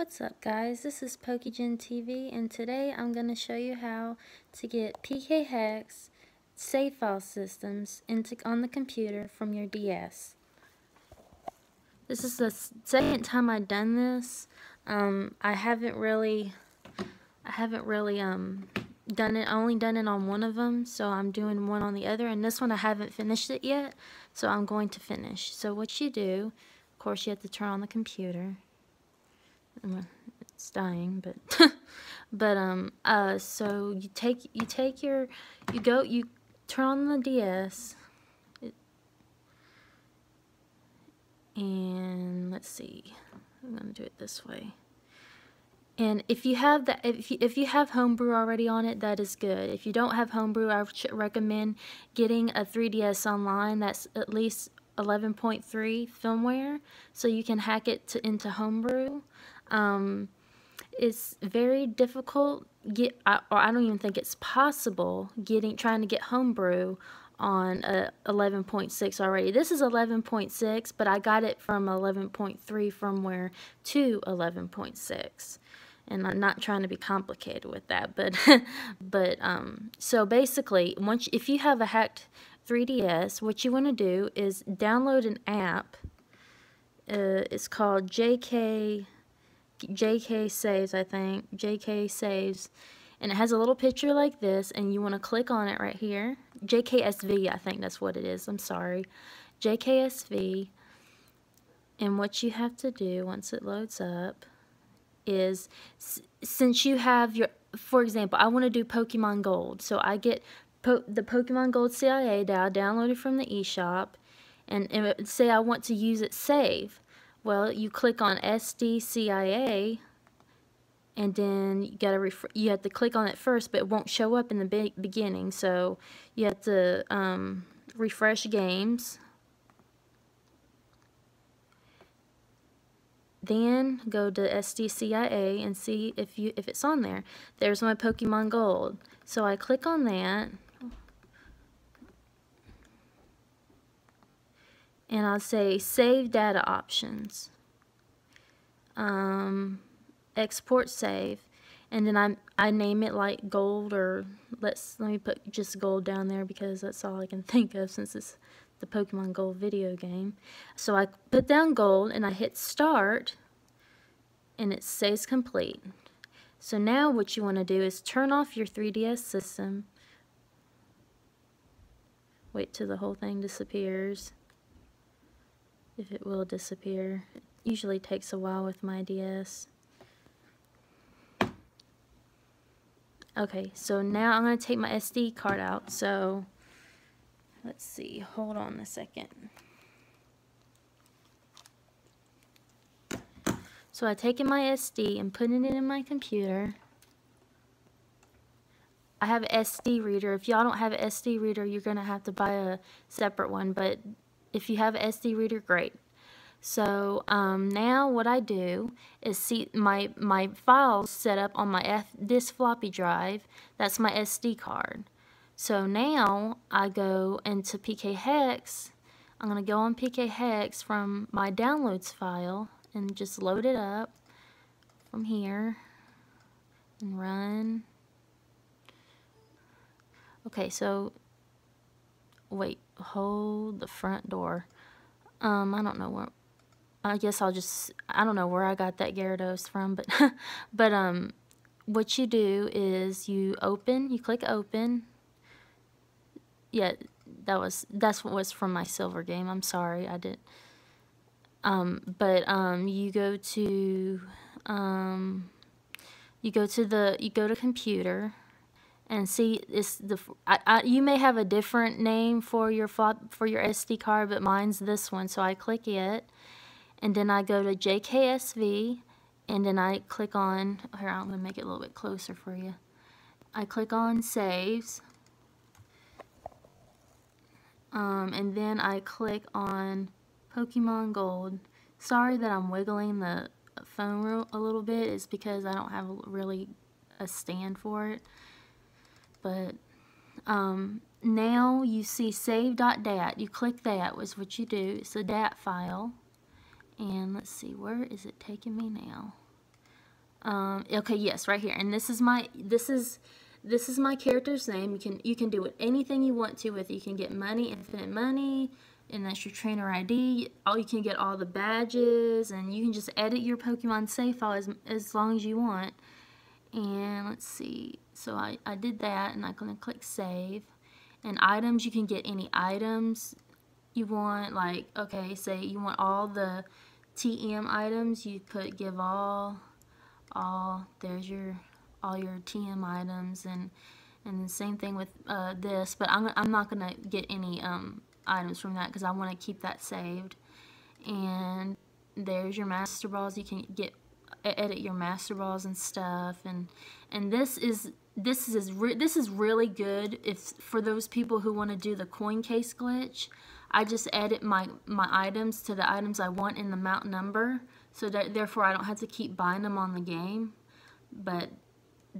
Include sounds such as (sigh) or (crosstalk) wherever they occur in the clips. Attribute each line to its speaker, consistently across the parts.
Speaker 1: What's up guys, this is PokeGen TV and today I'm going to show you how to get PKHex save file systems into on the computer from your DS. This is the second time I've done this. Um, I haven't really, I haven't really um, done it, only done it on one of them, so I'm doing one on the other, and this one I haven't finished it yet, so I'm going to finish. So what you do, of course you have to turn on the computer it's dying, but (laughs) but um uh so you take you take your you go you turn on the DS and let's see I'm gonna do it this way. And if you have that if you, if you have homebrew already on it that is good. If you don't have homebrew I recommend getting a 3ds online that's at least 11.3 firmware so you can hack it to, into homebrew um, it's very difficult get or I don't even think it's possible getting trying to get homebrew on a 11.6 already. This is 11.6, but I got it from 11.3 firmware to 11.6. And I'm not trying to be complicated with that, (laughs) but but um so basically, once if you have a hacked 3DS, what you want to do is download an app. Uh, it's called JK JK Saves, I think. JK Saves. And it has a little picture like this, and you want to click on it right here. JKSV, I think that's what it is. I'm sorry. JKSV. And what you have to do once it loads up is, since you have your, for example, I want to do Pokemon Gold. So I get po the Pokemon Gold CIA that I downloaded from the eShop, and, and say I want to use it save. Well, you click on SDCIA and then you gotta you have to click on it first, but it won't show up in the be beginning. So you have to um, refresh games. Then go to SDCIA and see if you if it's on there. There's my Pokemon Gold. So I click on that. And I'll say save data options. Um, export save and then I, I name it like gold or let's let me put just gold down there because that's all I can (laughs) think of since it's the Pokemon Gold video game. So I put down gold and I hit start and it says complete. So now what you want to do is turn off your 3DS system. Wait till the whole thing disappears if it will disappear. It usually takes a while with my DS. Okay, so now I'm going to take my SD card out. So, let's see. Hold on a second. So I taken my SD and putting it in my computer. I have an SD reader. If y'all don't have an SD reader, you're going to have to buy a separate one. But if you have SD reader, great. So um, now what I do is see my, my files set up on my F this floppy drive. That's my SD card. So now I go into PKHex. I'm going to go on PKHex from my downloads file and just load it up from here and run. Okay, so wait, hold the front door. Um, I don't know where, I guess I'll just, I don't know where I got that Gyarados from, but, (laughs) but, um, what you do is you open, you click open. Yeah, that was, that's what was from my silver game. I'm sorry, I did. Um, but, um, you go to, um, you go to the, you go to computer, and see it's the I, I, you may have a different name for your for your SD card but mine's this one. So I click it and then I go to JKSV and then I click on here I'm gonna make it a little bit closer for you. I click on saves. Um, and then I click on Pokemon Gold. Sorry that I'm wiggling the phone a little bit. It's because I don't have really a stand for it but um, now you see save.dat. You click that was what you do. It's a DAT file. And let's see, where is it taking me now? Um, okay, yes, right here. And this is my, this is, this is my character's name. You can, you can do it anything you want to with it. You can get money, infinite money, and that's your trainer ID. All you can get all the badges, and you can just edit your Pokemon save file as, as long as you want. And let's see, so I, I did that, and I'm gonna click save. And items, you can get any items you want, like, okay, say you want all the TM items, you put give all, all, there's your, all your TM items, and and the same thing with uh, this, but I'm, I'm not going to get any um, items from that because I want to keep that saved. And there's your master balls. You can get edit your master balls and stuff. And and this is this is this is really good if for those people who want to do the coin case glitch. I just edit my my items to the items I want in the mount number, so that therefore I don't have to keep buying them on the game. But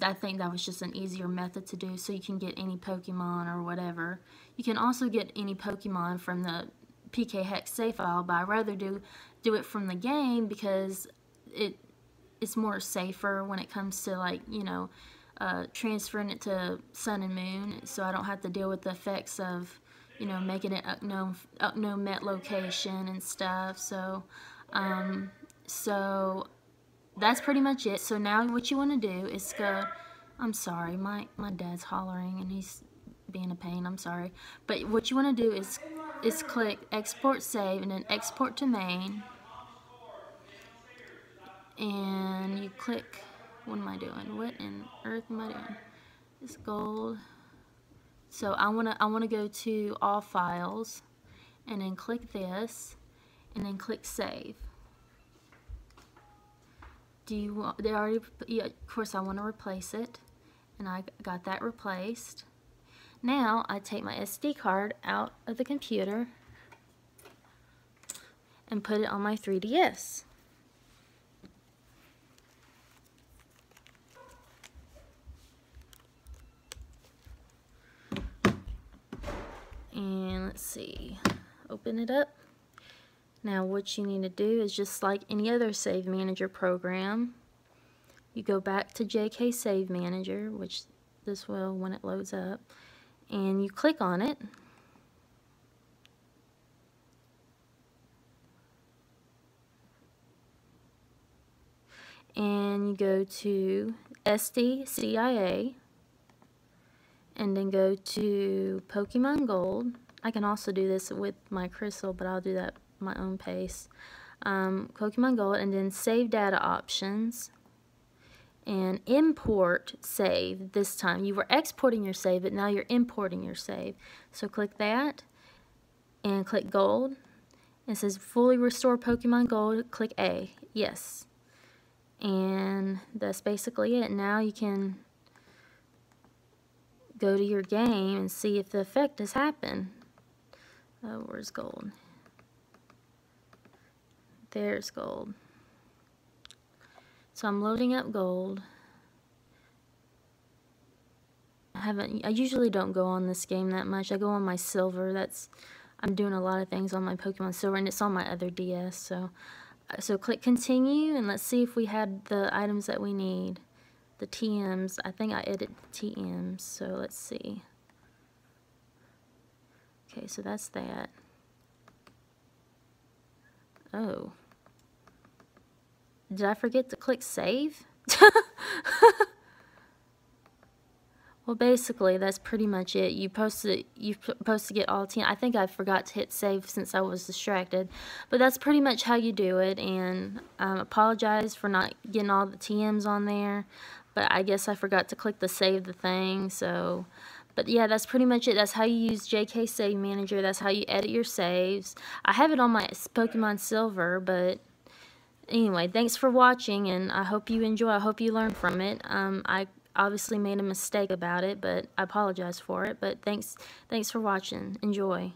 Speaker 1: I think that was just an easier method to do so you can get any Pokemon or whatever. You can also get any Pokemon from the PK Hex save file, but I rather do do it from the game because it it's more safer when it comes to like, you know, uh, transferring it to Sun and Moon so I don't have to deal with the effects of, you know, making it unknown, unknown met location and stuff. So, um, so that's pretty much it. So now what you want to do is go, I'm sorry, my, my dad's hollering and he's being a pain, I'm sorry. But what you want to do is, is click export save and then export to main. And you click, what am I doing? What in earth am I doing? This gold. So I want to I want to go to all files and then click this and then click save do you want, they already, yeah, of course I want to replace it, and I got that replaced. Now I take my SD card out of the computer and put it on my 3DS. And let's see, open it up. Now what you need to do is just like any other Save Manager program, you go back to JK Save Manager, which this will when it loads up, and you click on it. And you go to SDCIA, and then go to Pokemon Gold. I can also do this with my Crystal, but I'll do that my own pace. Um, Pokemon Gold, and then save data options and import save this time. You were exporting your save, but now you're importing your save. So click that and click gold. It says fully restore Pokemon Gold. Click A. Yes. And that's basically it. Now you can go to your game and see if the effect has happened. Oh, where's gold? There's gold. So I'm loading up gold. I haven't, I usually don't go on this game that much. I go on my silver. That's, I'm doing a lot of things on my Pokemon Silver and it's on my other DS. So, uh, so click continue and let's see if we had the items that we need. The TMs, I think I edited the TMs, so let's see. Okay, so that's that. Oh. Did I forget to click save? (laughs) well, basically, that's pretty much it. You posted you supposed to get all 10. I think I forgot to hit save since I was distracted. But that's pretty much how you do it. And um, apologize for not getting all the TMs on there. But I guess I forgot to click the save the thing. So... But yeah, that's pretty much it. That's how you use JK Save Manager. That's how you edit your saves. I have it on my Pokemon Silver, but anyway, thanks for watching, and I hope you enjoy. I hope you learn from it. Um, I obviously made a mistake about it, but I apologize for it. But thanks, thanks for watching. Enjoy.